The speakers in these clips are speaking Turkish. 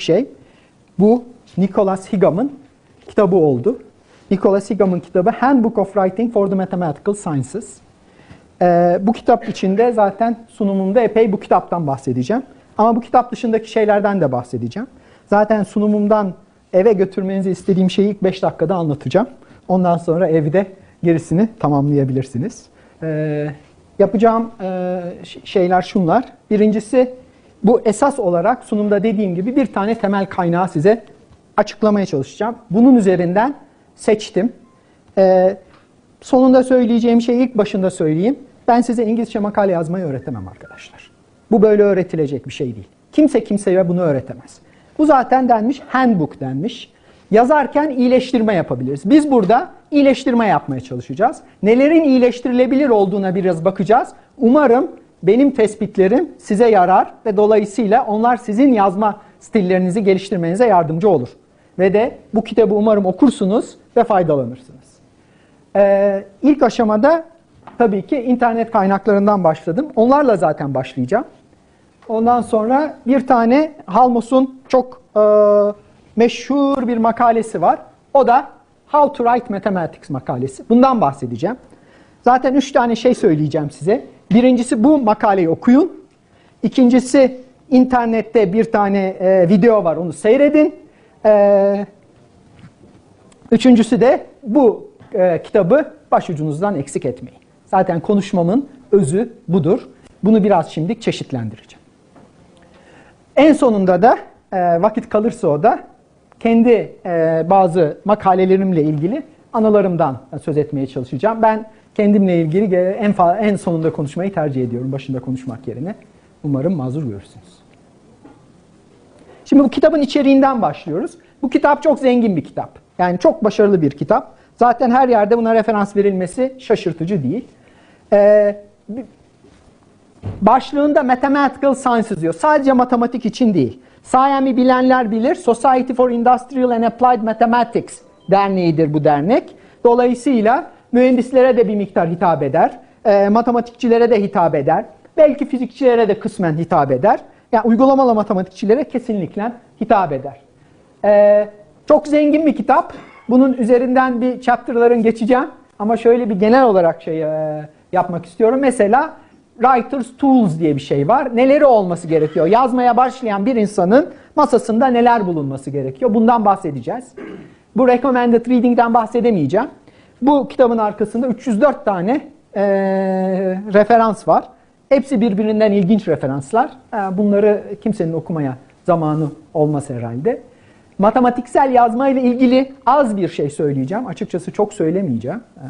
şey. Bu Nicholas Higgam'ın kitabı oldu. Nicholas Higgam'ın kitabı Handbook of Writing for the Mathematical Sciences. Ee, bu kitap içinde zaten sunumumda epey bu kitaptan bahsedeceğim. Ama bu kitap dışındaki şeylerden de bahsedeceğim. Zaten sunumumdan eve götürmenizi istediğim şeyi ilk 5 dakikada anlatacağım. Ondan sonra evde gerisini tamamlayabilirsiniz. Ee, yapacağım e, şeyler şunlar. Birincisi bu esas olarak sunumda dediğim gibi bir tane temel kaynağı size açıklamaya çalışacağım. Bunun üzerinden seçtim. Ee, sonunda söyleyeceğim şeyi ilk başında söyleyeyim. Ben size İngilizce makale yazmayı öğretemem arkadaşlar. Bu böyle öğretilecek bir şey değil. Kimse kimseye bunu öğretemez. Bu zaten denmiş, handbook denmiş. Yazarken iyileştirme yapabiliriz. Biz burada iyileştirme yapmaya çalışacağız. Nelerin iyileştirilebilir olduğuna biraz bakacağız. Umarım benim tespitlerim size yarar ve dolayısıyla onlar sizin yazma stillerinizi geliştirmenize yardımcı olur. Ve de bu kitabı umarım okursunuz ve faydalanırsınız. Ee, ilk aşamada tabii ki internet kaynaklarından başladım. Onlarla zaten başlayacağım. Ondan sonra bir tane Halmos'un çok e, meşhur bir makalesi var. O da How to Write Mathematics makalesi. Bundan bahsedeceğim. Zaten üç tane şey söyleyeceğim size. Birincisi bu makaleyi okuyun. İkincisi internette bir tane e, video var onu seyredin. E, üçüncüsü de bu e, kitabı başucunuzdan eksik etmeyin. Zaten konuşmamın özü budur. Bunu biraz şimdi çeşitlendireceğim. En sonunda da e, vakit kalırsa o da kendi e, bazı makalelerimle ilgili anılarımdan söz etmeye çalışacağım. Ben kendimle ilgili en, en sonunda konuşmayı tercih ediyorum başında konuşmak yerine. Umarım mazur görürsünüz. Şimdi bu kitabın içeriğinden başlıyoruz. Bu kitap çok zengin bir kitap. Yani çok başarılı bir kitap. Zaten her yerde buna referans verilmesi şaşırtıcı değil. Ee, başlığında Mathematical Sciences diyor. Sadece matematik için değil. Sayemi bilenler bilir. Society for Industrial and Applied Mathematics derneğidir bu dernek. Dolayısıyla mühendislere de bir miktar hitap eder. E, matematikçilere de hitap eder. Belki fizikçilere de kısmen hitap eder. Yani uygulamalı matematikçilere kesinlikle hitap eder. E, çok zengin bir kitap. Bunun üzerinden bir chapter'ların geçeceğim. Ama şöyle bir genel olarak şey e, yapmak istiyorum. Mesela Writer's Tools diye bir şey var. Neleri olması gerekiyor? Yazmaya başlayan bir insanın masasında neler bulunması gerekiyor? Bundan bahsedeceğiz. Bu recommended reading'den bahsedemeyeceğim. Bu kitabın arkasında 304 tane e, referans var. Hepsi birbirinden ilginç referanslar. E, bunları kimsenin okumaya zamanı olmaz herhalde. Matematiksel yazma ile ilgili az bir şey söyleyeceğim. Açıkçası çok söylemeyeceğim. E,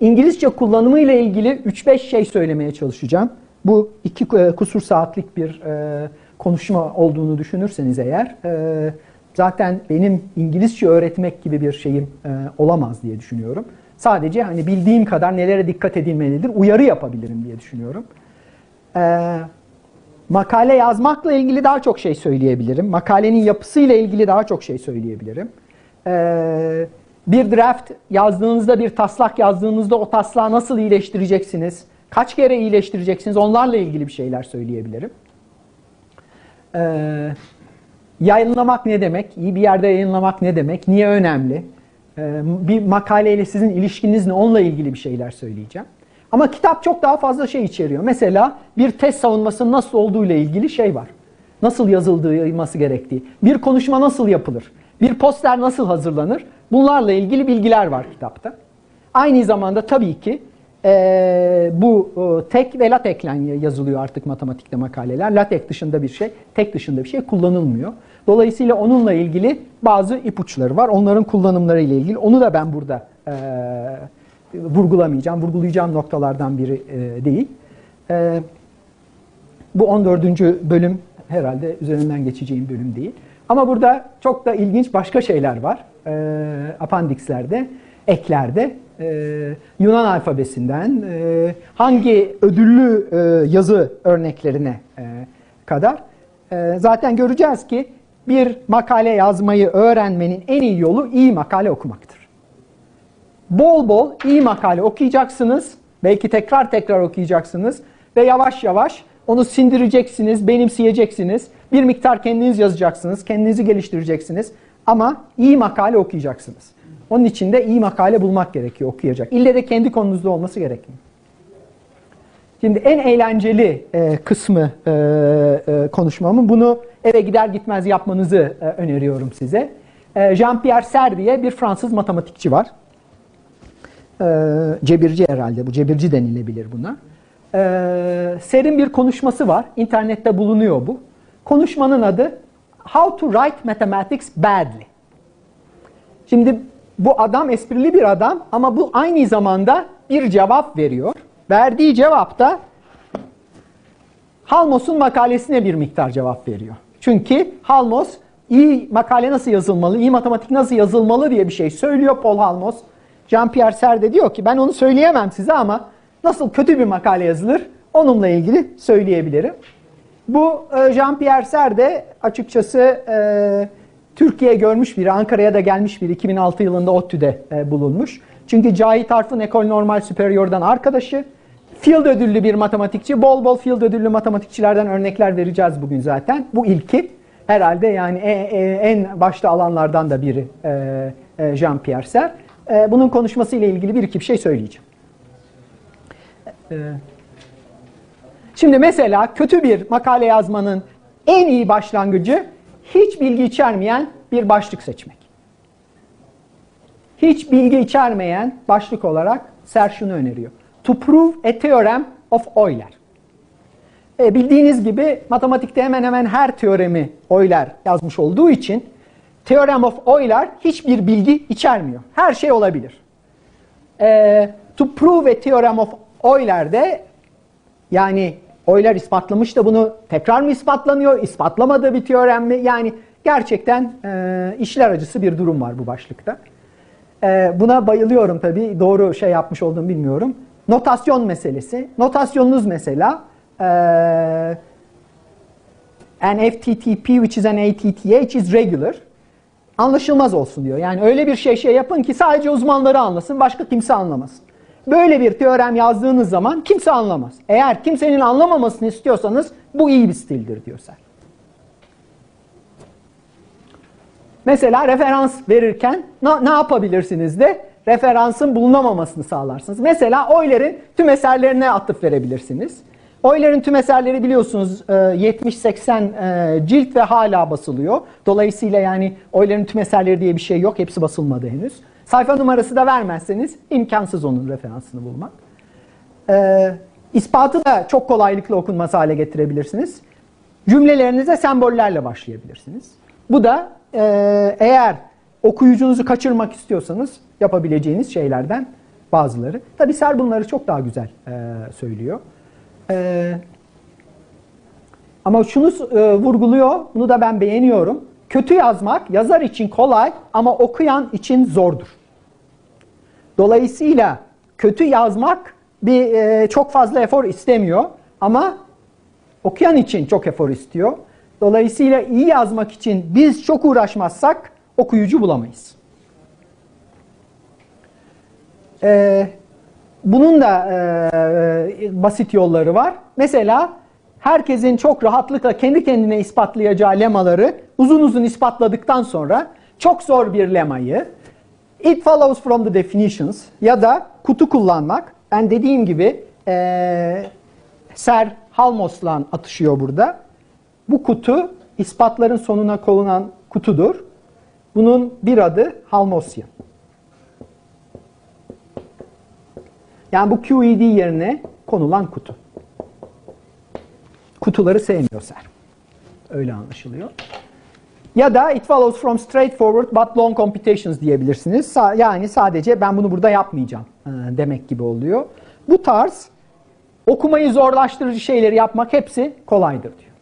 İngilizce kullanımı ile ilgili 3-5 şey söylemeye çalışacağım. Bu iki e, kusur saatlik bir e, konuşma olduğunu düşünürseniz eğer e, zaten benim İngilizce öğretmek gibi bir şeyim e, olamaz diye düşünüyorum. Sadece hani bildiğim kadar nelere dikkat edilmelidir uyarı yapabilirim diye düşünüyorum. E, makale yazmakla ilgili daha çok şey söyleyebilirim. Makalenin yapısıyla ilgili daha çok şey söyleyebilirim. E, bir draft yazdığınızda, bir taslak yazdığınızda o taslağı nasıl iyileştireceksiniz? Kaç kere iyileştireceksiniz? Onlarla ilgili bir şeyler söyleyebilirim. Ee, yayınlamak ne demek? İyi bir yerde yayınlamak ne demek? Niye önemli? Ee, bir makaleyle sizin ilişkiniz ne? Onunla ilgili bir şeyler söyleyeceğim. Ama kitap çok daha fazla şey içeriyor. Mesela bir test savunmasının nasıl olduğu ile ilgili şey var. Nasıl yazıldığı gerektiği. Bir konuşma nasıl yapılır? Bir poster nasıl hazırlanır? Bunlarla ilgili bilgiler var kitapta. Aynı zamanda tabii ki e, bu e, tek ve latekle yazılıyor artık matematikte makaleler. Latek dışında bir şey, tek dışında bir şey kullanılmıyor. Dolayısıyla onunla ilgili bazı ipuçları var. Onların kullanımları ile ilgili. Onu da ben burada e, vurgulamayacağım. Vurgulayacağım noktalardan biri e, değil. E, bu 14. bölüm herhalde üzerinden geçeceğim bölüm değil. Ama burada çok da ilginç başka şeyler var. E, apandikslerde, eklerde. E, Yunan alfabesinden e, hangi ödüllü e, yazı örneklerine e, kadar. E, zaten göreceğiz ki bir makale yazmayı öğrenmenin en iyi yolu iyi makale okumaktır. Bol bol iyi makale okuyacaksınız. Belki tekrar tekrar okuyacaksınız. Ve yavaş yavaş onu sindireceksiniz, benimseyeceksiniz. Bir miktar kendiniz yazacaksınız, kendinizi geliştireceksiniz ama iyi makale okuyacaksınız. Onun için de iyi makale bulmak gerekiyor okuyacak. İlle de kendi konunuzda olması gerekmiyor. Şimdi en eğlenceli e, kısmı e, e, konuşmamın bunu eve gider gitmez yapmanızı e, öneriyorum size. E, Jean-Pierre Serre diye bir Fransız matematikçi var. E, cebirci herhalde bu cebirci denilebilir buna. E, Serre'in bir konuşması var. İnternette bulunuyor bu. Konuşmanın adı How to Write Mathematics Badly. Şimdi bu adam esprili bir adam ama bu aynı zamanda bir cevap veriyor. Verdiği cevapta Halmos'un makalesine bir miktar cevap veriyor. Çünkü Halmos iyi makale nasıl yazılmalı, iyi matematik nasıl yazılmalı diye bir şey söylüyor Paul Halmos. Jean-Pierre Serre de diyor ki ben onu söyleyemem size ama nasıl kötü bir makale yazılır onunla ilgili söyleyebilirim. Bu e, Jean-Pierre Serre de açıkçası e, Türkiye görmüş biri, Ankara'ya da gelmiş biri 2006 yılında ODTÜ'de e, bulunmuş. Çünkü Cahit Arf'ın Ekol Normal Superior'dan arkadaşı. Field ödüllü bir matematikçi. Bol bol field ödüllü matematikçilerden örnekler vereceğiz bugün zaten. Bu ilki herhalde yani en başta alanlardan da biri Jean-Pierre Serre. Bunun konuşmasıyla ilgili bir iki bir şey söyleyeceğim. Şimdi mesela kötü bir makale yazmanın en iyi başlangıcı hiç bilgi içermeyen bir başlık seçmek. Hiç bilgi içermeyen başlık olarak Ser şunu öneriyor. To prove a theorem of Euler. E, bildiğiniz gibi matematikte hemen hemen her teoremi Euler yazmış olduğu için Theorem of Euler hiçbir bilgi içermiyor. Her şey olabilir. E, to prove a theorem of Euler de yani Euler ispatlamış da bunu tekrar mı ispatlanıyor, ispatlamadığı bir teorem mi? Yani gerçekten e, işler acısı bir durum var bu başlıkta. E, buna bayılıyorum tabii. Doğru şey yapmış olduğumu bilmiyorum. Notasyon meselesi. Notasyonunuz mesela e, an FTTP which is an ATTH is regular. Anlaşılmaz olsun diyor. Yani öyle bir şey şey yapın ki sadece uzmanları anlasın, başka kimse anlamasın. Böyle bir teorem yazdığınız zaman kimse anlamaz. Eğer kimsenin anlamamasını istiyorsanız bu iyi bir stildir diyor Ser. Mesela referans verirken ne, ne yapabilirsiniz de referansın bulunamamasını sağlarsınız. Mesela Euler'in tüm eserlerine atıf verebilirsiniz. Euler'in tüm eserleri biliyorsunuz 70-80 e, cilt ve hala basılıyor. Dolayısıyla yani Euler'in tüm eserleri diye bir şey yok. Hepsi basılmadı henüz. Sayfa numarası da vermezseniz imkansız onun referansını bulmak. Ee, ispatı da çok kolaylıkla okunması hale getirebilirsiniz. Cümlelerinize sembollerle başlayabilirsiniz. Bu da e, eğer okuyucunuzu kaçırmak istiyorsanız yapabileceğiniz şeylerden bazıları. Tabi Ser bunları çok daha güzel e, söylüyor. E, ama şunu e, vurguluyor, bunu da ben beğeniyorum. Kötü yazmak yazar için kolay ama okuyan için zordur. Dolayısıyla kötü yazmak bir e, çok fazla efor istemiyor ama okuyan için çok efor istiyor. Dolayısıyla iyi yazmak için biz çok uğraşmazsak okuyucu bulamayız. Ee, bunun da e, basit yolları var. Mesela herkesin çok rahatlıkla kendi kendine ispatlayacağı lemaları uzun uzun ispatladıktan sonra çok zor bir lemayı it follows from the definitions ya da kutu kullanmak. Ben dediğim gibi e, Ser Halmos'la atışıyor burada. Bu kutu ispatların sonuna konulan kutudur. Bunun bir adı Halmosian. Yani bu QED yerine konulan kutu. Kutuları sevmiyor Ser. Öyle anlaşılıyor. Ya da it follows from straightforward but long computations diyebilirsiniz. Yani sadece ben bunu burada yapmayacağım e, demek gibi oluyor. Bu tarz okumayı zorlaştırıcı şeyleri yapmak hepsi kolaydır diyor.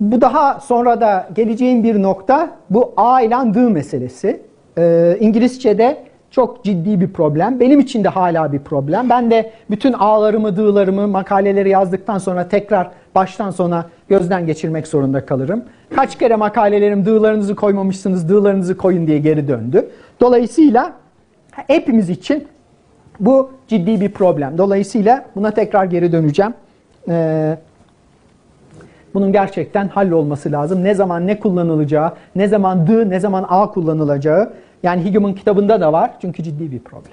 Bu daha sonra da geleceğim bir nokta bu A ile D meselesi. Ee, İngilizce'de çok ciddi bir problem. Benim için de hala bir problem. Ben de bütün A'larımı, D'larımı makaleleri yazdıktan sonra tekrar baştan sona gözden geçirmek zorunda kalırım. Kaç kere makalelerim D'larınızı koymamışsınız, D'larınızı koyun diye geri döndü. Dolayısıyla hepimiz için bu ciddi bir problem. Dolayısıyla buna tekrar geri döneceğim. Ee, bunun gerçekten hallolması lazım. Ne zaman ne kullanılacağı, ne zaman the, ne zaman a kullanılacağı. Yani Higgum'un kitabında da var. Çünkü ciddi bir problem.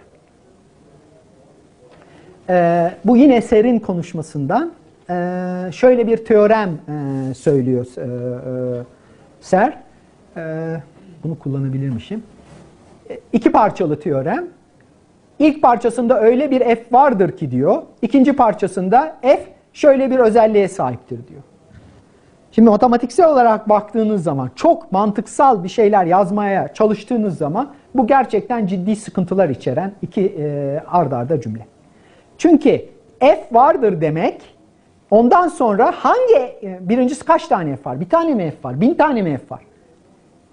Ee, bu yine Ser'in konuşmasından ee, şöyle bir teorem e, söylüyor e, e, Ser. E, bunu kullanabilirmişim. E, iki parçalı teorem. İlk parçasında öyle bir f vardır ki diyor. İkinci parçasında f şöyle bir özelliğe sahiptir diyor. Şimdi matematiksel olarak baktığınız zaman çok mantıksal bir şeyler yazmaya çalıştığınız zaman bu gerçekten ciddi sıkıntılar içeren iki e, ard arda cümle. Çünkü f vardır demek ondan sonra hangi e, birincisi kaç tane f var? Bir tane mi f var? Bin tane mi f var?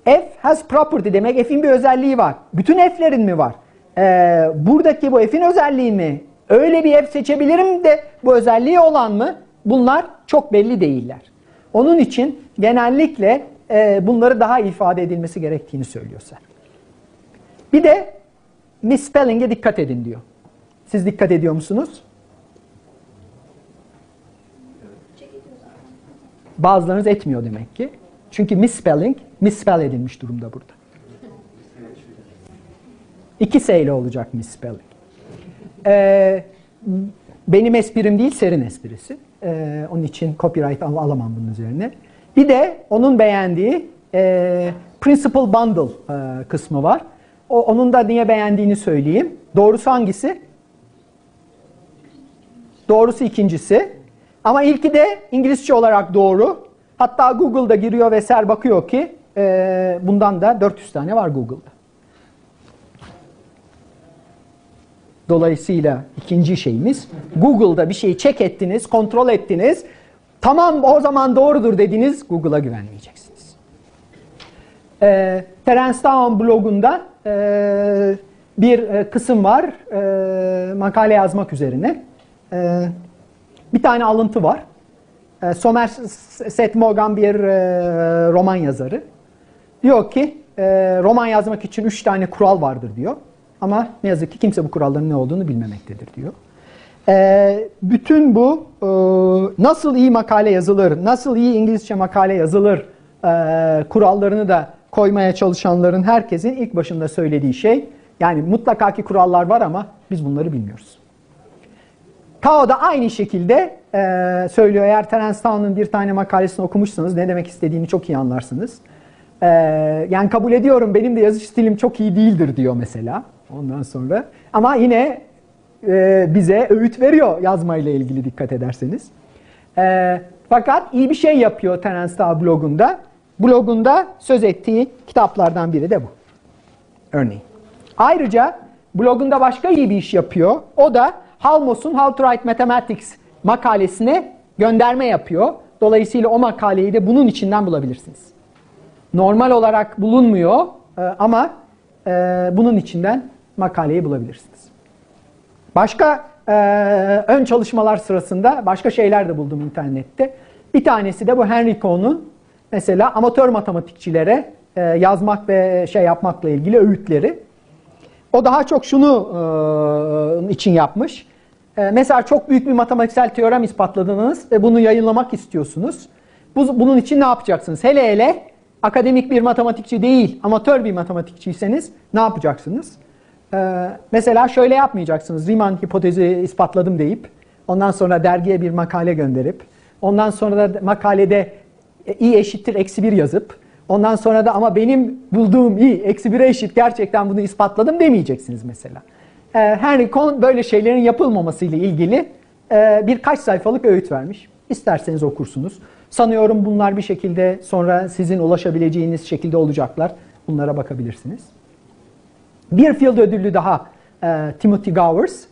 F has property demek f'in bir özelliği var. Bütün f'lerin mi var? Ee, buradaki bu f'in özelliği mi? Öyle bir f seçebilirim de bu özelliği olan mı? Bunlar çok belli değiller. Onun için genellikle e, bunları daha ifade edilmesi gerektiğini söylüyorsa. Bir de misspelling'e dikkat edin diyor. Siz dikkat ediyor musunuz? Bazılarınız etmiyor demek ki. Çünkü misspelling, misspell edilmiş durumda burada. İki S ile olacak misspelling. Ee, benim esprim değil, Ser'in esprisi. Ee, onun için copyright al alamam bunun üzerine. Bir de onun beğendiği e, Principal Bundle e, kısmı var. O, onun da niye beğendiğini söyleyeyim. Doğrusu hangisi? Doğrusu ikincisi. Ama ilki de İngilizce olarak doğru. Hatta Google'da giriyor ve ser bakıyor ki e, bundan da 400 tane var Google'da. Dolayısıyla ikinci şeyimiz Google'da bir şeyi check ettiniz, kontrol ettiniz. Tamam o zaman doğrudur dediniz Google'a güvenmeyeceksiniz. E, Terence Towne blogunda e, bir e, kısım var e, makale yazmak üzerine. E, bir tane alıntı var. E, Somerset Maugham bir e, roman yazarı. Diyor ki e, roman yazmak için üç tane kural vardır diyor. Ama ne yazık ki kimse bu kuralların ne olduğunu bilmemektedir diyor. E, bütün bu e, nasıl iyi makale yazılır, nasıl iyi İngilizce makale yazılır e, kurallarını da koymaya çalışanların herkesin ilk başında söylediği şey yani mutlaka ki kurallar var ama biz bunları bilmiyoruz. Tao da aynı şekilde e, söylüyor. Eğer Terence Towne'un bir tane makalesini okumuşsanız ne demek istediğini çok iyi anlarsınız. E, yani kabul ediyorum benim de yazış stilim çok iyi değildir diyor mesela. Ondan sonra ama yine e, bize öğüt veriyor yazmayla ilgili dikkat ederseniz. E, fakat iyi bir şey yapıyor Terence Tao blogunda. Blogunda söz ettiği kitaplardan biri de bu. Örneğin. Ayrıca blogunda başka iyi bir iş yapıyor. O da Halmos'un How to Write Mathematics makalesine gönderme yapıyor. Dolayısıyla o makaleyi de bunun içinden bulabilirsiniz. Normal olarak bulunmuyor e, ama e, bunun içinden makaleyi bulabilirsiniz. Başka e, ön çalışmalar sırasında başka şeyler de buldum internette. Bir tanesi de bu Henry Cohn'un mesela amatör matematikçilere yazmak ve şey yapmakla ilgili öğütleri. O daha çok şunu için yapmış. Mesela çok büyük bir matematiksel teorem ispatladınız ve bunu yayınlamak istiyorsunuz. Bunun için ne yapacaksınız? Hele hele akademik bir matematikçi değil, amatör bir matematikçiyseniz ne yapacaksınız? Mesela şöyle yapmayacaksınız. Riemann hipotezi ispatladım deyip, ondan sonra dergiye bir makale gönderip, ondan sonra da makalede i eşittir eksi 1 yazıp, ondan sonra da ama benim bulduğum i eksi 1'e eşit gerçekten bunu ispatladım demeyeceksiniz mesela. Henry Cohn böyle şeylerin yapılmaması ile ilgili birkaç sayfalık öğüt vermiş. İsterseniz okursunuz. Sanıyorum bunlar bir şekilde sonra sizin ulaşabileceğiniz şekilde olacaklar. Bunlara bakabilirsiniz. Bir Field ödüllü daha Timothy Gowers.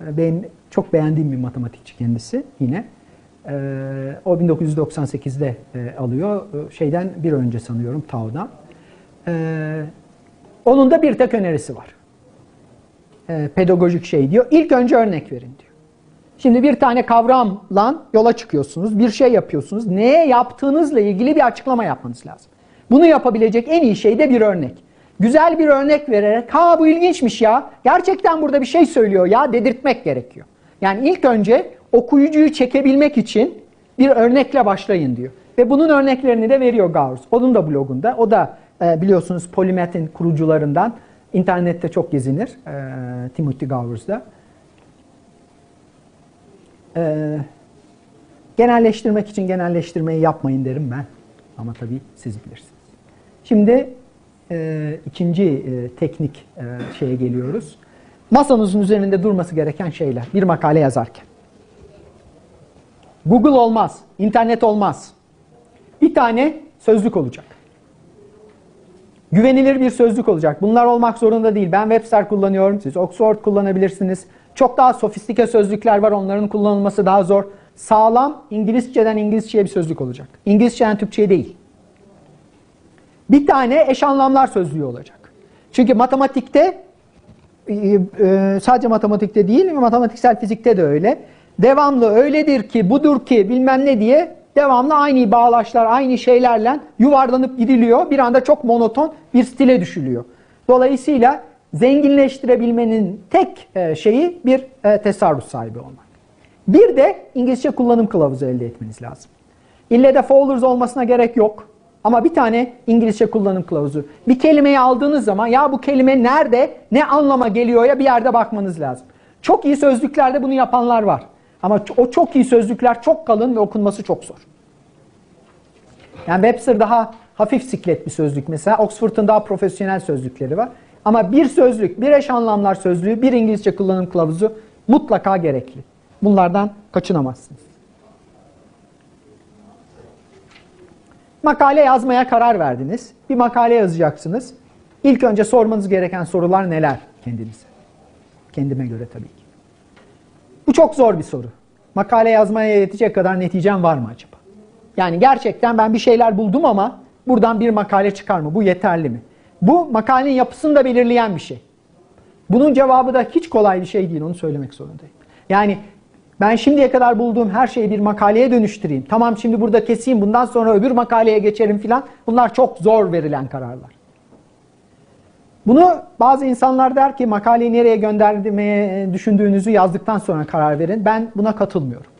Benim çok beğendiğim bir matematikçi kendisi yine. O 1998'de alıyor. Şeyden bir önce sanıyorum Tao'dan. Onun da bir tek önerisi var. E, pedagojik şey diyor. İlk önce örnek verin diyor. Şimdi bir tane kavramla yola çıkıyorsunuz. Bir şey yapıyorsunuz. Neye yaptığınızla ilgili bir açıklama yapmanız lazım. Bunu yapabilecek en iyi şey de bir örnek. Güzel bir örnek vererek ha bu ilginçmiş ya. Gerçekten burada bir şey söylüyor ya dedirtmek gerekiyor. Yani ilk önce okuyucuyu çekebilmek için bir örnekle başlayın diyor. Ve bunun örneklerini de veriyor Gauss. Onun da blogunda. O da e, biliyorsunuz Polymath'in kurucularından. İnternette çok gezinir. E, Timothy Gauss'da. E, genelleştirmek için genelleştirmeyi yapmayın derim ben. Ama tabii siz bilirsiniz. Şimdi e, ikinci e, teknik e, şeye geliyoruz. Masanızın üzerinde durması gereken şeyler. Bir makale yazarken. Google olmaz, internet olmaz. Bir tane sözlük olacak. Güvenilir bir sözlük olacak. Bunlar olmak zorunda değil. Ben Webster kullanıyorum. Siz Oxford kullanabilirsiniz. Çok daha sofistike sözlükler var. Onların kullanılması daha zor. Sağlam İngilizceden İngilizceye bir sözlük olacak. İngilizceden Türkçe'ye değil. Bir tane eş anlamlar sözlüğü olacak. Çünkü matematikte e, e, sadece matematikte değil, matematiksel fizikte de öyle. Devamlı öyledir ki, budur ki bilmem ne diye devamlı aynı bağlaçlar, aynı şeylerle yuvarlanıp gidiliyor. Bir anda çok monoton bir stile düşülüyor. Dolayısıyla zenginleştirebilmenin tek e, şeyi bir tasarruf sahibi olmak. Bir de İngilizce kullanım kılavuzu elde etmeniz lazım. İlle de Fowler's olmasına gerek yok. Ama bir tane İngilizce kullanım kılavuzu. Bir kelimeyi aldığınız zaman ya bu kelime nerede, ne anlama geliyor ya bir yerde bakmanız lazım. Çok iyi sözlüklerde bunu yapanlar var. Ama o çok iyi sözlükler çok kalın ve okunması çok zor. Yani Webster daha hafif siklet bir sözlük mesela. Oxford'un daha profesyonel sözlükleri var. Ama bir sözlük, bir eş anlamlar sözlüğü, bir İngilizce kullanım kılavuzu mutlaka gerekli. Bunlardan kaçınamazsınız. Makale yazmaya karar verdiniz. Bir makale yazacaksınız. İlk önce sormanız gereken sorular neler kendinize? Kendime göre tabii ki. Bu çok zor bir soru. Makale yazmaya yetecek kadar neticem var mı acaba? Yani gerçekten ben bir şeyler buldum ama buradan bir makale çıkar mı? Bu yeterli mi? Bu makalenin yapısını da belirleyen bir şey. Bunun cevabı da hiç kolay bir şey değil. Onu söylemek zorundayım. Yani ben şimdiye kadar bulduğum her şeyi bir makaleye dönüştüreyim. Tamam şimdi burada keseyim bundan sonra öbür makaleye geçerim filan. Bunlar çok zor verilen kararlar. Bunu bazı insanlar der ki makaleyi nereye göndermeye düşündüğünüzü yazdıktan sonra karar verin. Ben buna katılmıyorum.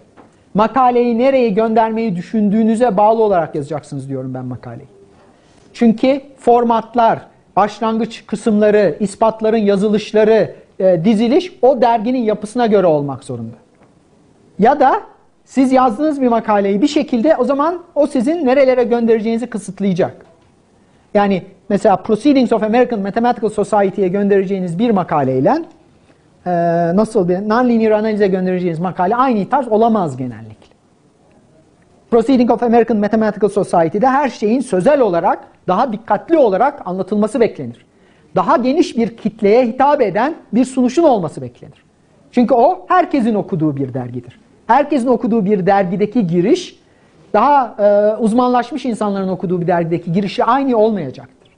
Makaleyi nereye göndermeyi düşündüğünüze bağlı olarak yazacaksınız diyorum ben makaleyi. Çünkü formatlar, başlangıç kısımları, ispatların yazılışları, e, diziliş o derginin yapısına göre olmak zorunda. Ya da siz yazdığınız bir makaleyi bir şekilde o zaman o sizin nerelere göndereceğinizi kısıtlayacak. Yani mesela Proceedings of American Mathematical Society'ye göndereceğiniz bir makaleyle e, nasıl bir non-linear analize göndereceğiniz makale aynı tarz olamaz genellikle. Proceedings of American Mathematical Society'de her şeyin sözel olarak daha dikkatli olarak anlatılması beklenir. Daha geniş bir kitleye hitap eden bir sunuşun olması beklenir. Çünkü o herkesin okuduğu bir dergidir. Herkesin okuduğu bir dergideki giriş daha e, uzmanlaşmış insanların okuduğu bir dergideki girişi aynı olmayacaktır.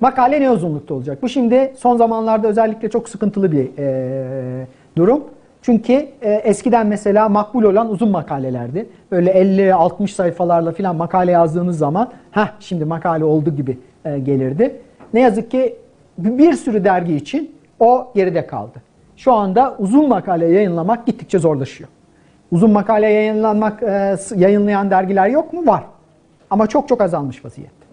Makale ne uzunlukta olacak? Bu şimdi son zamanlarda özellikle çok sıkıntılı bir e, durum. Çünkü e, eskiden mesela makbul olan uzun makalelerdi. Böyle 50-60 sayfalarla filan makale yazdığınız zaman ha şimdi makale oldu gibi e, gelirdi. Ne yazık ki bir sürü dergi için o geride kaldı. Şu anda uzun makale yayınlamak gittikçe zorlaşıyor. Uzun makale yayınlanmak, e, yayınlayan dergiler yok mu? Var. Ama çok çok azalmış vaziyette.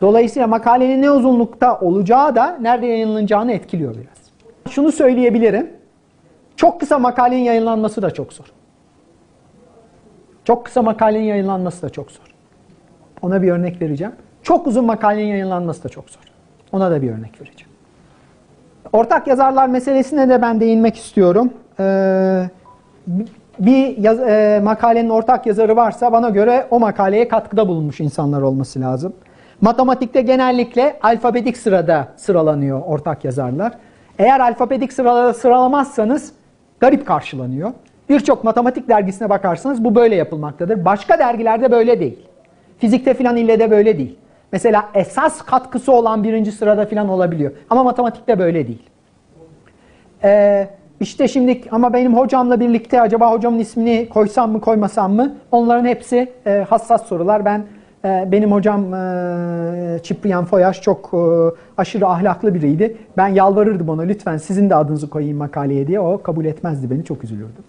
Dolayısıyla makalenin ne uzunlukta olacağı da nerede yayınlanacağını etkiliyor biraz. Şunu söyleyebilirim. Çok kısa makalenin yayınlanması da çok zor. Çok kısa makalenin yayınlanması da çok zor. Ona bir örnek vereceğim. Çok uzun makalenin yayınlanması da çok zor. Ona da bir örnek vereceğim. Ortak yazarlar meselesine de ben değinmek istiyorum. Ee, bir yaz, e, makalenin ortak yazarı varsa bana göre o makaleye katkıda bulunmuş insanlar olması lazım. Matematikte genellikle alfabetik sırada sıralanıyor ortak yazarlar. Eğer alfabetik sırada sıralamazsanız garip karşılanıyor. Birçok matematik dergisine bakarsanız bu böyle yapılmaktadır. Başka dergilerde böyle değil. Fizikte filan ille de böyle değil. Mesela esas katkısı olan birinci sırada filan olabiliyor. Ama matematikte böyle değil. Ee, işte şimdi ama benim hocamla birlikte acaba hocamın ismini koysam mı koymasam mı? Onların hepsi e, hassas sorular. Ben e, benim hocam e, Ciprian Foyaş çok e, aşırı ahlaklı biriydi. Ben yalvarırdım ona lütfen sizin de adınızı koyayım makaleye diye. O kabul etmezdi beni. Çok üzülürdüm.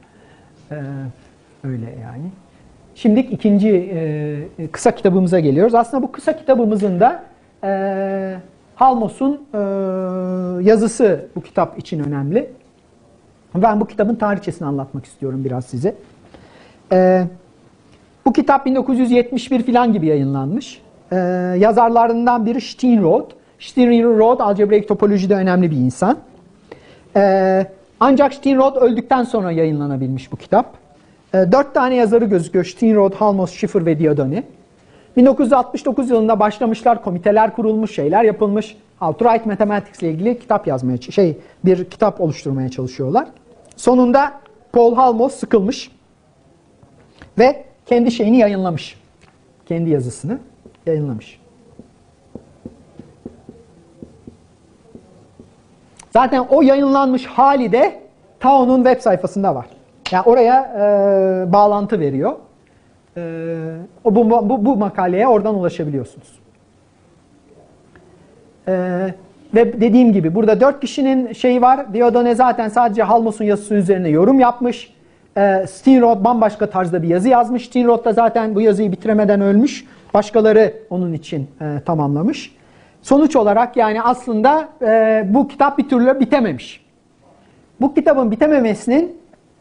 E, öyle yani. Şimdi ikinci e, kısa kitabımıza geliyoruz. Aslında bu kısa kitabımızın da e, Halmos'un e, yazısı bu kitap için önemli. Ben bu kitabın tarihçesini anlatmak istiyorum biraz size. E, bu kitap 1971 falan gibi yayınlanmış. E, yazarlarından biri Steenrod. Steenrod algebraik topolojide önemli bir insan. E, ancak Steenrod öldükten sonra yayınlanabilmiş bu kitap. E, dört tane yazarı gözüküyor. Steenrod, Halmos, Schiffer ve Diodoni. 1969 yılında başlamışlar, komiteler kurulmuş, şeyler yapılmış. Write mathematics ile ilgili kitap yazmaya, şey bir kitap oluşturmaya çalışıyorlar. Sonunda Paul Halmos sıkılmış ve kendi şeyini yayınlamış. Kendi yazısını yayınlamış. Zaten o yayınlanmış hali de Tao'nun web sayfasında var. Yani oraya e, bağlantı veriyor. E, bu, bu, bu makaleye oradan ulaşabiliyorsunuz. E, ve dediğim gibi burada dört kişinin şeyi var. Diodone zaten sadece Halmos'un yazısı üzerine yorum yapmış. E, Steenrod bambaşka tarzda bir yazı yazmış. Steenrod da zaten bu yazıyı bitiremeden ölmüş. Başkaları onun için e, tamamlamış. Sonuç olarak yani aslında e, bu kitap bir türlü bitememiş. Bu kitabın bitememesinin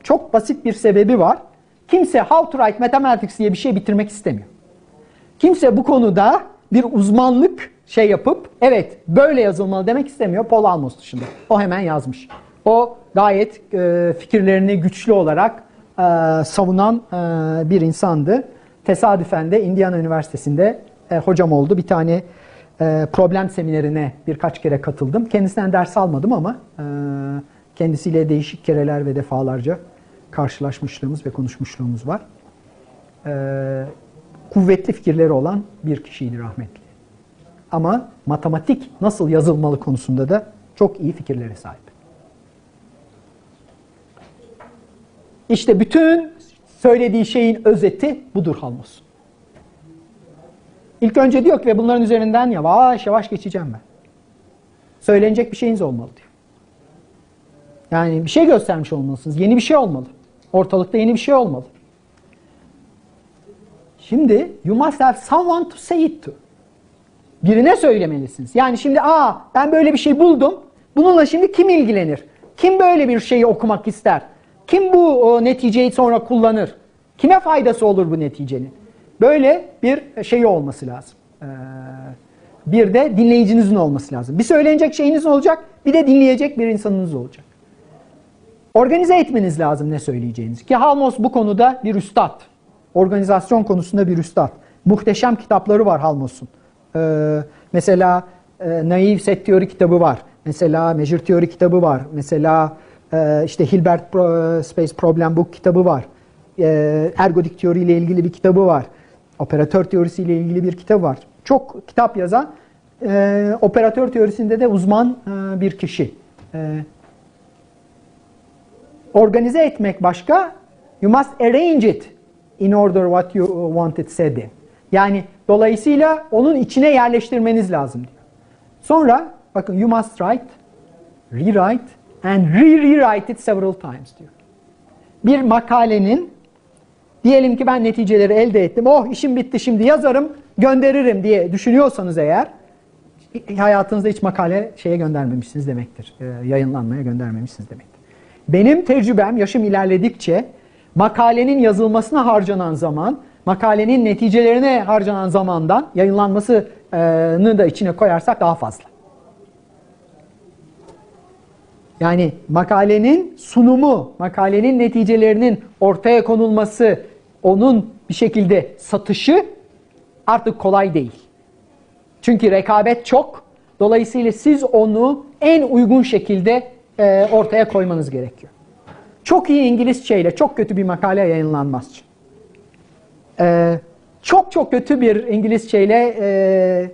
çok basit bir sebebi var. Kimse How to Write Mathematics diye bir şey bitirmek istemiyor. Kimse bu konuda bir uzmanlık şey yapıp evet böyle yazılmalı demek istemiyor Paul Almos dışında. O hemen yazmış. O gayet e, fikirlerini güçlü olarak e, savunan e, bir insandı. Tesadüfen de Indiana Üniversitesi'nde e, hocam oldu. Bir tane e, problem seminerine birkaç kere katıldım. Kendisinden ders almadım ama e, kendisiyle değişik kereler ve defalarca karşılaşmışlığımız ve konuşmuşluğumuz var. Ee, kuvvetli fikirleri olan bir kişiydi rahmetli. Ama matematik nasıl yazılmalı konusunda da çok iyi fikirlere sahip. İşte bütün söylediği şeyin özeti budur Halmos. İlk önce diyor ki ve bunların üzerinden yavaş yavaş geçeceğim ben. Söylenecek bir şeyiniz olmalı diyor. Yani bir şey göstermiş olmalısınız. Yeni bir şey olmalı. Ortalıkta yeni bir şey olmalı. Şimdi you must have someone to say it to. Birine söylemelisiniz. Yani şimdi aa ben böyle bir şey buldum. Bununla şimdi kim ilgilenir? Kim böyle bir şeyi okumak ister? Kim bu o, neticeyi sonra kullanır? Kime faydası olur bu neticenin? Böyle bir şey olması lazım. Ee, bir de dinleyicinizin olması lazım. Bir söylenecek şeyiniz olacak, bir de dinleyecek bir insanınız olacak. Organize etmeniz lazım ne söyleyeceğinizi. Ki Halmos bu konuda bir üstad. Organizasyon konusunda bir üstad. Muhteşem kitapları var Halmos'un. Ee, mesela e, Naive Set Teori kitabı var. Mesela Measure Teori kitabı var. Mesela e, işte Hilbert Pro, Space Problem Book kitabı var. E, ergodik teori ile ilgili bir kitabı var. Operatör teorisi ile ilgili bir kitabı var. Çok kitap yazan, e, operatör teorisinde de uzman e, bir kişi. E, organize etmek başka. You must arrange it in order what you want it said. Yani dolayısıyla onun içine yerleştirmeniz lazım diyor. Sonra bakın you must write, rewrite and re-rewrite it several times diyor. Bir makalenin diyelim ki ben neticeleri elde ettim. Oh işim bitti şimdi yazarım gönderirim diye düşünüyorsanız eğer hayatınızda hiç makale şeye göndermemişsiniz demektir. Yayınlanmaya göndermemişsiniz demektir. Benim tecrübem yaşım ilerledikçe makalenin yazılmasına harcanan zaman, makalenin neticelerine harcanan zamandan yayınlanmasını da içine koyarsak daha fazla. Yani makalenin sunumu, makalenin neticelerinin ortaya konulması, onun bir şekilde satışı artık kolay değil. Çünkü rekabet çok. Dolayısıyla siz onu en uygun şekilde e, ortaya koymanız gerekiyor. Çok iyi İngilizce ile çok kötü bir makale yayınlanmaz. E, çok çok kötü bir İngilizce ile e,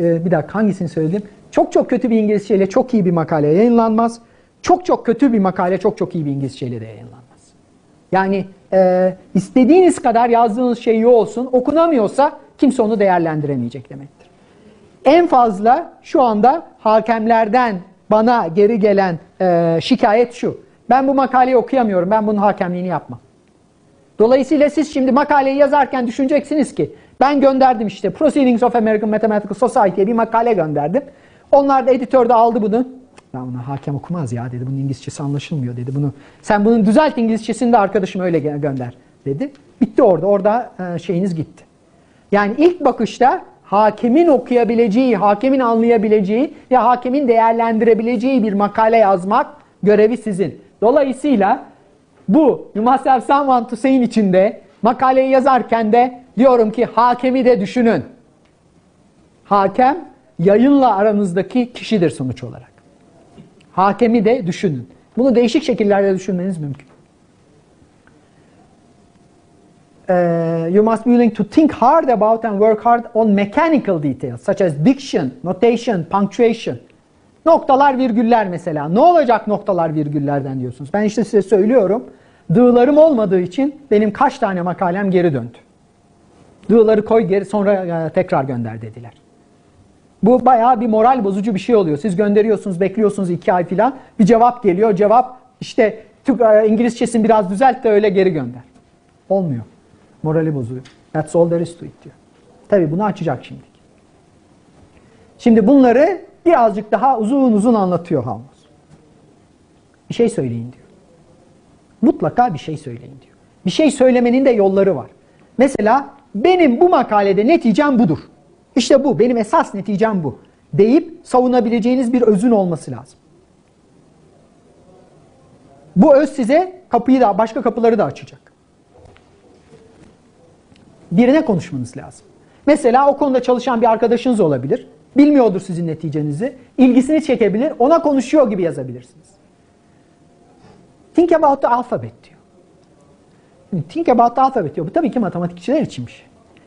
e, bir dakika hangisini söyledim? Çok çok kötü bir İngilizce ile çok iyi bir makale yayınlanmaz. Çok çok kötü bir makale çok çok iyi bir İngilizce ile de yayınlanmaz. Yani e, istediğiniz kadar yazdığınız şey iyi olsun, okunamıyorsa kimse onu değerlendiremeyecek demektir. En fazla şu anda hakemlerden bana geri gelen e, şikayet şu. Ben bu makaleyi okuyamıyorum, ben bunun hakemliğini yapmam. Dolayısıyla siz şimdi makaleyi yazarken düşüneceksiniz ki ben gönderdim işte Proceedings of American Mathematical Society'ye bir makale gönderdim. Onlar da editör de aldı bunu. Ben bunu hakem okumaz ya dedi. Bunun İngilizcesi anlaşılmıyor dedi. Bunu sen bunun düzelt İngilizcesini de arkadaşım öyle gö- gönder dedi. Bitti orada. Orada e, şeyiniz gitti. Yani ilk bakışta hakemin okuyabileceği, hakemin anlayabileceği ve hakemin değerlendirebileceği bir makale yazmak görevi sizin. Dolayısıyla bu someone to say'in içinde makaleyi yazarken de diyorum ki hakemi de düşünün. Hakem yayınla aranızdaki kişidir sonuç olarak. Hakemi de düşünün. Bunu değişik şekillerde düşünmeniz mümkün. Uh, you must be willing to think hard about and work hard on mechanical details such as diction, notation, punctuation. Noktalar, virgüller mesela. Ne olacak noktalar, virgüllerden diyorsunuz. Ben işte size söylüyorum. Dığlarım olmadığı için benim kaç tane makalem geri döndü. Dığları koy geri sonra e, tekrar gönder dediler. Bu bayağı bir moral bozucu bir şey oluyor. Siz gönderiyorsunuz, bekliyorsunuz iki ay falan. Bir cevap geliyor. Cevap işte Türk, e, İngilizcesini biraz düzelt de öyle geri gönder. Olmuyor. Morali bozuluyor. That's all there is to it diyor. Tabii bunu açacak şimdi. Şimdi bunları birazcık daha uzun uzun anlatıyor Halmos. Bir şey söyleyin diyor. Mutlaka bir şey söyleyin diyor. Bir şey söylemenin de yolları var. Mesela benim bu makalede neticem budur. İşte bu, benim esas neticem bu. Deyip savunabileceğiniz bir özün olması lazım. Bu öz size kapıyı da, başka kapıları da açacak. Birine konuşmanız lazım. Mesela o konuda çalışan bir arkadaşınız olabilir. Bilmiyordur sizin neticenizi. İlgisini çekebilir. Ona konuşuyor gibi yazabilirsiniz. Think about the alphabet diyor. Think about the alphabet diyor. Bu tabii ki matematikçiler içinmiş.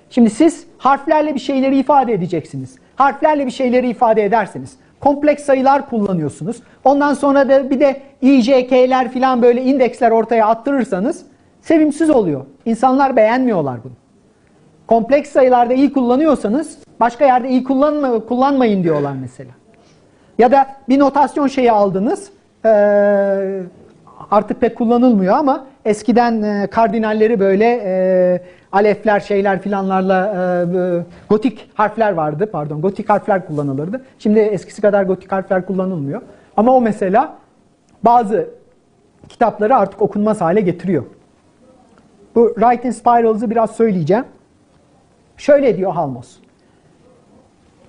Şimdi siz harflerle bir şeyleri ifade edeceksiniz. Harflerle bir şeyleri ifade edersiniz. Kompleks sayılar kullanıyorsunuz. Ondan sonra da bir de IJK'ler falan böyle indeksler ortaya attırırsanız sevimsiz oluyor. İnsanlar beğenmiyorlar bunu. Kompleks sayılarda iyi kullanıyorsanız başka yerde iyi kullanma, kullanmayın diyorlar mesela. Ya da bir notasyon şeyi aldınız. Ee, artık pek kullanılmıyor ama eskiden e, kardinalleri böyle e, alefler şeyler filanlarla e, gotik harfler vardı. Pardon gotik harfler kullanılırdı. Şimdi eskisi kadar gotik harfler kullanılmıyor. Ama o mesela bazı kitapları artık okunmaz hale getiriyor. Bu Writing Spirals'ı biraz söyleyeceğim. Şöyle diyor Halmos.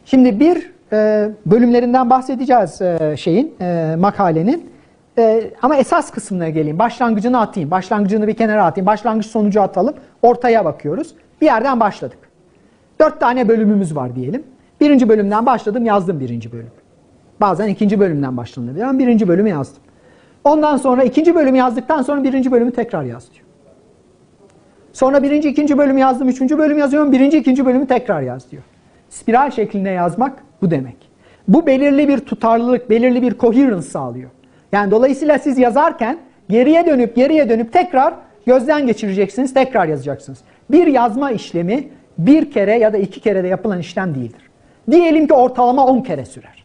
Şimdi bir e, bölümlerinden bahsedeceğiz e, şeyin, e, makalenin. E, ama esas kısmına geleyim. Başlangıcını atayım. Başlangıcını bir kenara atayım. Başlangıç sonucu atalım. Ortaya bakıyoruz. Bir yerden başladık. Dört tane bölümümüz var diyelim. Birinci bölümden başladım, yazdım birinci bölüm. Bazen ikinci bölümden başlanabilir ama birinci bölümü yazdım. Ondan sonra ikinci bölümü yazdıktan sonra birinci bölümü tekrar yaz diyor. Sonra birinci, ikinci bölümü yazdım, üçüncü bölüm yazıyorum, birinci, ikinci bölümü tekrar yaz diyor. Spiral şeklinde yazmak bu demek. Bu belirli bir tutarlılık, belirli bir coherence sağlıyor. Yani dolayısıyla siz yazarken geriye dönüp geriye dönüp tekrar gözden geçireceksiniz, tekrar yazacaksınız. Bir yazma işlemi bir kere ya da iki kere de yapılan işlem değildir. Diyelim ki ortalama 10 kere sürer.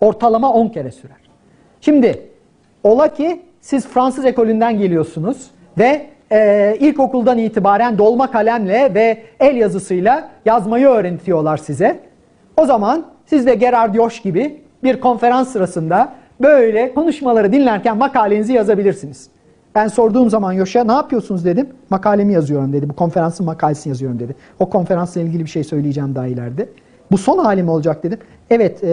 Ortalama 10 kere sürer. Şimdi ola ki siz Fransız ekolünden geliyorsunuz ve e, ilkokuldan itibaren dolma kalemle ve el yazısıyla yazmayı öğretiyorlar size. O zaman siz de Gerard Yoş gibi bir konferans sırasında böyle konuşmaları dinlerken makalenizi yazabilirsiniz. Ben sorduğum zaman Yoş'a ne yapıyorsunuz dedim. Makalemi yazıyorum dedi. Bu konferansın makalesini yazıyorum dedi. O konferansla ilgili bir şey söyleyeceğim daha ileride. Bu son halim olacak dedim. Evet, e,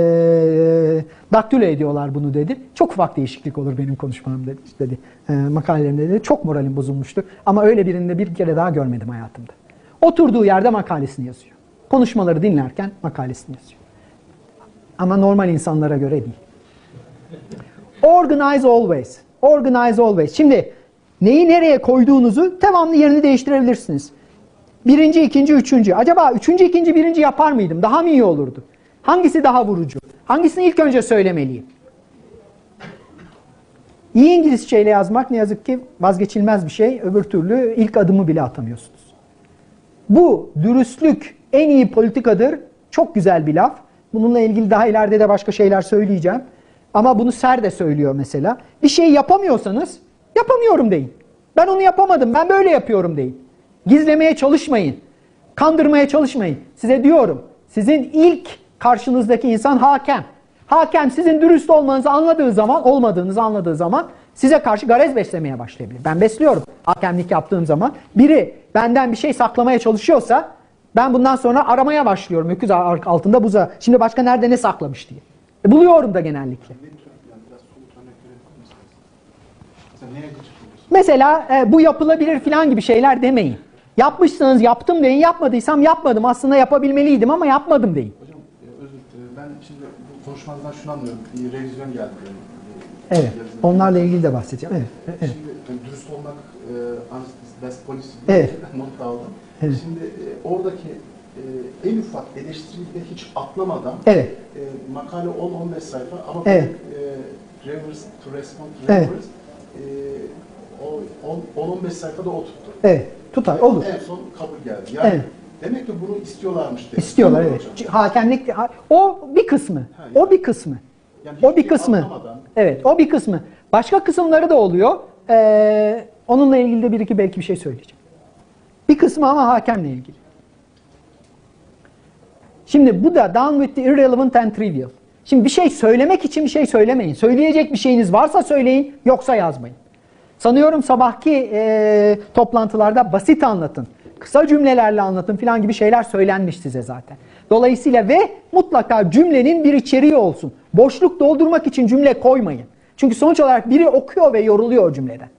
daktilo ediyorlar bunu dedi. Çok ufak değişiklik olur benim konuşmam dedi. dedi. E, makalelerimde dedi. Çok moralim bozulmuştu. Ama öyle birinde bir kere daha görmedim hayatımda. Oturduğu yerde makalesini yazıyor. Konuşmaları dinlerken makalesini yazıyor. Ama normal insanlara göre değil. Organize always. Organize always. Şimdi neyi nereye koyduğunuzu devamlı yerini değiştirebilirsiniz. Birinci, ikinci, üçüncü. Acaba üçüncü, ikinci, birinci yapar mıydım? Daha mı iyi olurdu? Hangisi daha vurucu? Hangisini ilk önce söylemeliyim? İyi İngilizceyle yazmak ne yazık ki vazgeçilmez bir şey. Öbür türlü ilk adımı bile atamıyorsunuz. Bu dürüstlük en iyi politikadır. Çok güzel bir laf. Bununla ilgili daha ileride de başka şeyler söyleyeceğim. Ama bunu Ser de söylüyor mesela. Bir şey yapamıyorsanız yapamıyorum deyin. Ben onu yapamadım. Ben böyle yapıyorum deyin. Gizlemeye çalışmayın. Kandırmaya çalışmayın. Size diyorum. Sizin ilk karşınızdaki insan hakem. Hakem sizin dürüst olmanızı anladığı zaman, olmadığınızı anladığı zaman size karşı garez beslemeye başlayabilir. Ben besliyorum hakemlik yaptığım zaman. Biri benden bir şey saklamaya çalışıyorsa ben bundan sonra aramaya başlıyorum. Öküz altında buza. Şimdi başka nerede ne saklamış diye. E, buluyorum da genellikle. Mesela e, bu yapılabilir falan gibi şeyler demeyin. Yapmışsanız yaptım deyin, yapmadıysam yapmadım. Aslında yapabilmeliydim ama yapmadım deyin. Hocam e, özür dilerim. Ben şimdi bu konuşmanızdan şunu anlıyorum. Bir revizyon geldi e, Evet, yazıma. onlarla ilgili de bahsedeceğim. Evet, evet, evet. Şimdi yani dürüst olmak e, best policy Evet. not da aldım. Evet. Şimdi e, oradaki e, en ufak eleştiriyi de hiç atlamadan Evet. e, makale 10-15 sayfa ama Evet. e, reverse to respond to Evet. reverse e, o 10-15 sayfada o tuttu. Evet, tutar, olur. En son kabul geldi. Yani Evet. demek ki bunu istiyorlarmış. demek. İstiyorlar Değil mi evet. hocam? Hakemlik o bir kısmı. Ha, yani. O bir kısmı. Yani O bir hiçbir kısmı. atlamadan- Evet, o bir kısmı. Başka kısımları da oluyor. Ee, onunla ilgili de bir iki belki bir şey söyleyeceğim. Bir kısmı ama hakemle ilgili. Şimdi bu da down with the irrelevant and trivial. Şimdi bir şey söylemek için bir şey söylemeyin. Söyleyecek bir şeyiniz varsa söyleyin, yoksa yazmayın. Sanıyorum sabahki e, toplantılarda basit anlatın, kısa cümlelerle anlatın filan gibi şeyler söylenmiş size zaten. Dolayısıyla ve mutlaka cümlenin bir içeriği olsun. Boşluk doldurmak için cümle koymayın. Çünkü sonuç olarak biri okuyor ve yoruluyor o cümleden.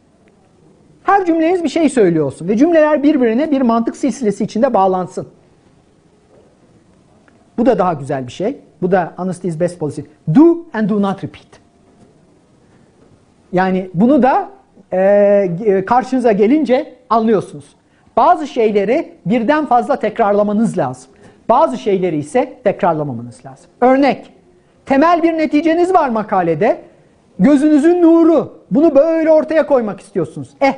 Her cümleniz bir şey söylüyor olsun ve cümleler birbirine bir mantık silsilesi içinde bağlansın. Bu da daha güzel bir şey. Bu da honesty is best policy. Do and do not repeat. Yani bunu da e, karşınıza gelince anlıyorsunuz. Bazı şeyleri birden fazla tekrarlamanız lazım. Bazı şeyleri ise tekrarlamamanız lazım. Örnek, temel bir neticeniz var makalede. Gözünüzün nuru. Bunu böyle ortaya koymak istiyorsunuz. Eh,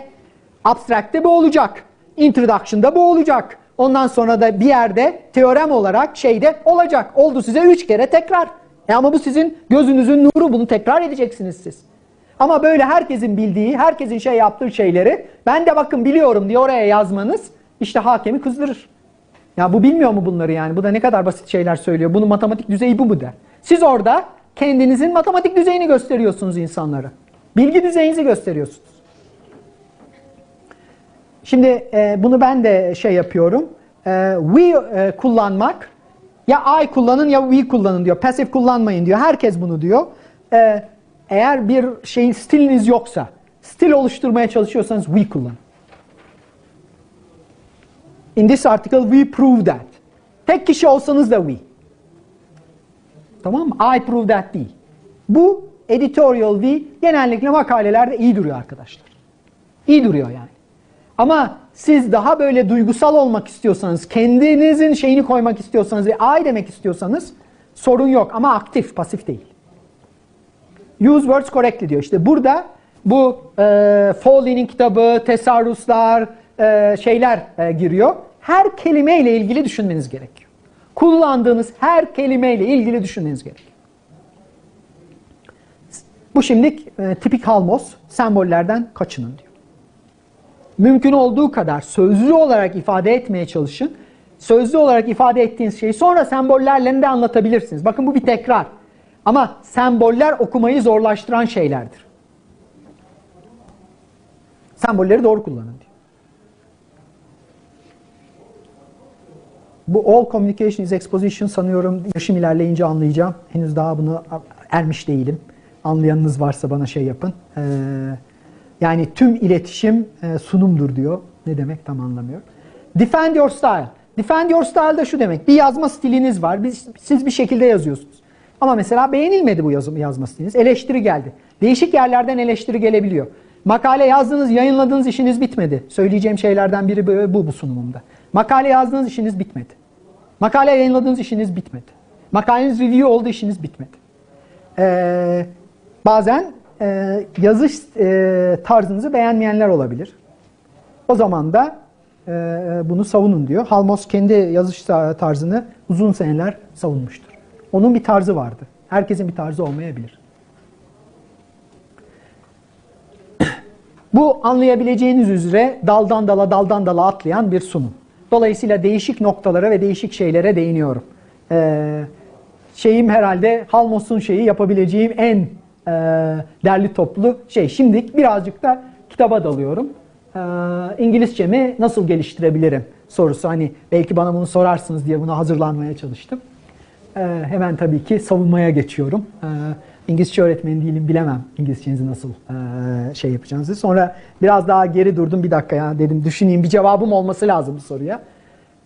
abstract'te bu olacak. Introduction'da bu olacak. Ondan sonra da bir yerde teorem olarak şeyde olacak. Oldu size üç kere tekrar. E ama bu sizin gözünüzün nuru. Bunu tekrar edeceksiniz siz. Ama böyle herkesin bildiği, herkesin şey yaptığı şeyleri ben de bakın biliyorum diye oraya yazmanız işte hakemi kızdırır. Ya bu bilmiyor mu bunları yani? Bu da ne kadar basit şeyler söylüyor. Bunun matematik düzeyi bu mu der. Siz orada kendinizin matematik düzeyini gösteriyorsunuz insanlara. Bilgi düzeyinizi gösteriyorsunuz. Şimdi e, bunu ben de şey yapıyorum. E, we e, kullanmak ya I kullanın ya we kullanın diyor. Pasif kullanmayın diyor. Herkes bunu diyor. E, eğer bir şeyin stiliniz yoksa, stil oluşturmaya çalışıyorsanız we kullanın. In this article we prove that. Tek kişi olsanız da we. Tamam mı? I prove that değil. Bu editorial we genellikle makalelerde iyi duruyor arkadaşlar. İyi duruyor yani. Ama siz daha böyle duygusal olmak istiyorsanız, kendinizin şeyini koymak istiyorsanız ve I demek istiyorsanız sorun yok ama aktif, pasif değil. Use words correctly diyor. İşte burada bu e, Foley'nin kitabı, tesarruslar, e, şeyler e, giriyor. Her kelimeyle ilgili düşünmeniz gerekiyor. Kullandığınız her kelimeyle ilgili düşünmeniz gerekiyor. Bu şimdilik e, tipik halmos, sembollerden kaçının diyor. Mümkün olduğu kadar sözlü olarak ifade etmeye çalışın. Sözlü olarak ifade ettiğiniz şeyi sonra sembollerle de anlatabilirsiniz. Bakın bu bir tekrar. Ama semboller okumayı zorlaştıran şeylerdir. Sembolleri doğru kullanın diyor. Bu all communication is exposition sanıyorum yaşım ilerleyince anlayacağım. Henüz daha bunu ermiş değilim. Anlayanınız varsa bana şey yapın. Ee, yani tüm iletişim e, sunumdur diyor. Ne demek tam anlamıyorum. Defend your style. Defend your style da şu demek. Bir yazma stiliniz var. Siz bir şekilde yazıyorsunuz. Ama mesela beğenilmedi bu yazım, yazma stiliniz. Eleştiri geldi. Değişik yerlerden eleştiri gelebiliyor. Makale yazdınız, yayınladığınız işiniz bitmedi. Söyleyeceğim şeylerden biri bu, bu, sunumumda. Makale yazdığınız işiniz bitmedi. Makale yayınladığınız işiniz bitmedi. Makaleniz review oldu işiniz bitmedi. Ee, bazen e, yazış e, tarzınızı beğenmeyenler olabilir. O zaman da e, bunu savunun diyor. Halmos kendi yazış tarzını uzun seneler savunmuştur. Onun bir tarzı vardı. Herkesin bir tarzı olmayabilir. Bu anlayabileceğiniz üzere daldan dala daldan dala atlayan bir sunum. Dolayısıyla değişik noktalara ve değişik şeylere değiniyorum. Ee, şeyim herhalde Halmos'un şeyi yapabileceğim en e, derli toplu şey. Şimdi birazcık da kitaba dalıyorum. Ee, İngilizcemi nasıl geliştirebilirim sorusu. Hani belki bana bunu sorarsınız diye buna hazırlanmaya çalıştım. Ee, hemen tabii ki savunmaya geçiyorum. Ee, İngilizce öğretmeni değilim bilemem İngilizcenizi nasıl e, şey yapacağınızı. Sonra biraz daha geri durdum bir dakika ya dedim düşüneyim bir cevabım olması lazım bu soruya.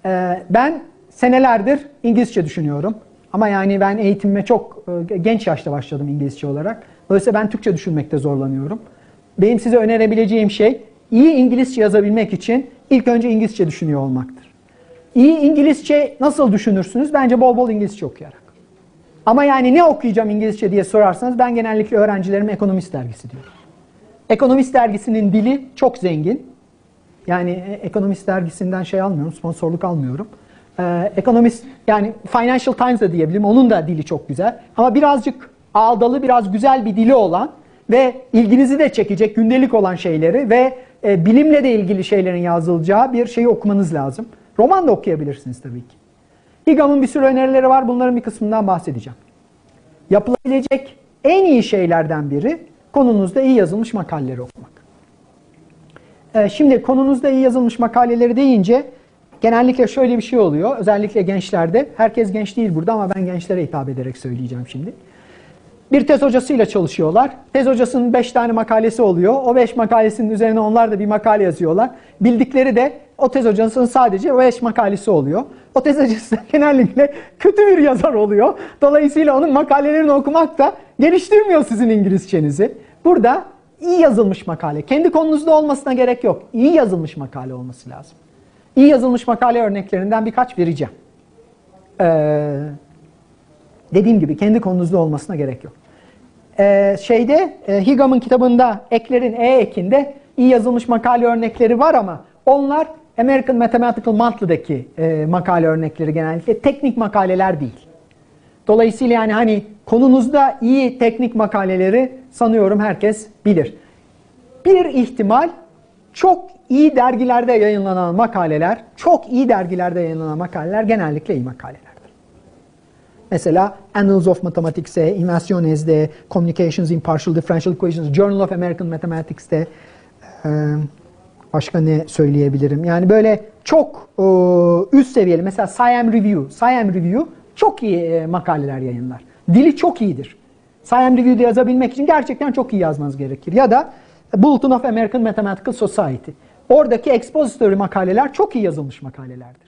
Ee, ben senelerdir İngilizce düşünüyorum. Ama yani ben eğitimime çok e, genç yaşta başladım İngilizce olarak. Dolayısıyla ben Türkçe düşünmekte zorlanıyorum. Benim size önerebileceğim şey iyi İngilizce yazabilmek için ilk önce İngilizce düşünüyor olmaktır. İyi İngilizce nasıl düşünürsünüz? Bence bol bol İngilizce okuyarak. Ama yani ne okuyacağım İngilizce diye sorarsanız ben genellikle öğrencilerime Ekonomist dergisi diyorum. Ekonomist dergisinin dili çok zengin. Yani e, Ekonomist dergisinden şey almıyorum, sponsorluk almıyorum. Ee, Ekonomist yani Financial Times da diyebilirim. Onun da dili çok güzel. Ama birazcık ağdalı, biraz güzel bir dili olan ve ilginizi de çekecek gündelik olan şeyleri ve e, bilimle de ilgili şeylerin yazılacağı bir şeyi okumanız lazım. Roman da okuyabilirsiniz tabii ki. Higam'ın bir sürü önerileri var. Bunların bir kısmından bahsedeceğim. Yapılabilecek en iyi şeylerden biri konunuzda iyi yazılmış makaleleri okumak. Ee, şimdi konunuzda iyi yazılmış makaleleri deyince genellikle şöyle bir şey oluyor. Özellikle gençlerde. Herkes genç değil burada ama ben gençlere hitap ederek söyleyeceğim şimdi. Bir tez hocasıyla çalışıyorlar. Tez hocasının 5 tane makalesi oluyor. O 5 makalesinin üzerine onlar da bir makale yazıyorlar. Bildikleri de o tez hocasının sadece 5 makalesi oluyor. O tez hocası genellikle kötü bir yazar oluyor. Dolayısıyla onun makalelerini okumak da geliştirmiyor sizin İngilizcenizi. Burada iyi yazılmış makale. Kendi konunuzda olmasına gerek yok. İyi yazılmış makale olması lazım. İyi yazılmış makale örneklerinden birkaç vereceğim. Ee, dediğim gibi kendi konunuzda olmasına gerek yok. Ee, şeyde e, Higam'ın kitabında eklerin E ekinde iyi yazılmış makale örnekleri var ama onlar American Mathematical Monthly'deki e, makale örnekleri genellikle teknik makaleler değil. Dolayısıyla yani hani konunuzda iyi teknik makaleleri sanıyorum herkes bilir. Bir ihtimal çok iyi dergilerde yayınlanan makaleler, çok iyi dergilerde yayınlanan makaleler genellikle iyi makalelerdir. Mesela Annals of Mathematics'te, Invasiones'de, Communications in Partial Differential Equations, Journal of American Mathematics'te, e, başka ne söyleyebilirim? Yani böyle çok e, üst seviyeli, mesela Siam Review, Siam Review çok iyi e, makaleler yayınlar. Dili çok iyidir. Siam Review'de yazabilmek için gerçekten çok iyi yazmanız gerekir. Ya da Bulletin of American Mathematical Society. Oradaki expository makaleler çok iyi yazılmış makalelerdir.